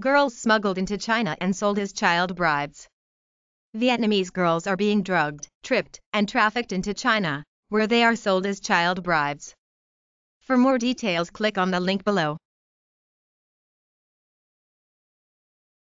Girls smuggled into China and sold as child brides. Vietnamese girls are being drugged, tripped, and trafficked into China, where they are sold as child brides. For more details click on the link below.